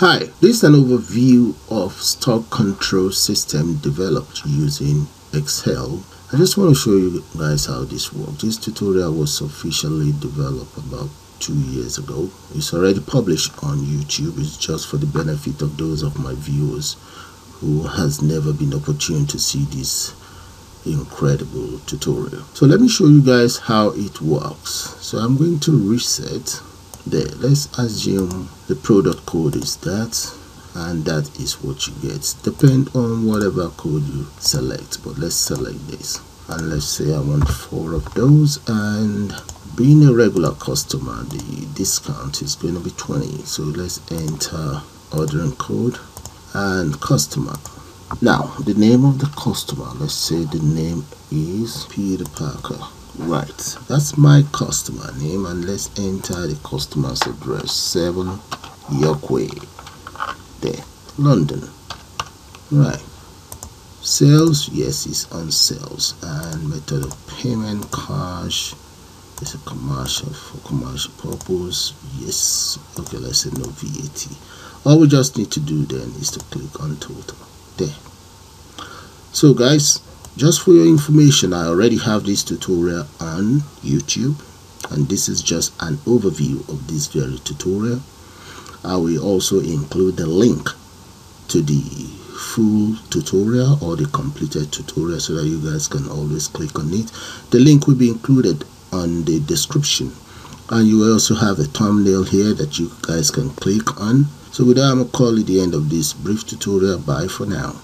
Hi, this is an overview of stock control system developed using Excel. I just want to show you guys how this works. This tutorial was officially developed about two years ago. It's already published on YouTube. It's just for the benefit of those of my viewers who has never been opportune to see this incredible tutorial. So let me show you guys how it works. So I'm going to reset there. Let's assume the product code is that and that is what you get. Depend on whatever code you select but let's select this. And let's say I want four of those and being a regular customer the discount is going to be 20 so let's enter ordering code and customer. Now the name of the customer let's say the name is Peter Parker right that's my customer name and let's enter the customer's address. 7 York Way there London. Right sales yes it's on sales and method of payment cash it's a commercial for commercial purpose yes okay let's say no VAT all we just need to do then is to click on total there. So guys just for your information I already have this tutorial on YouTube and this is just an overview of this very tutorial. I will also include the link to the full tutorial or the completed tutorial so that you guys can always click on it. The link will be included on the description. And you also have a thumbnail here that you guys can click on. So with that i'm gonna call it the end of this brief tutorial. Bye for now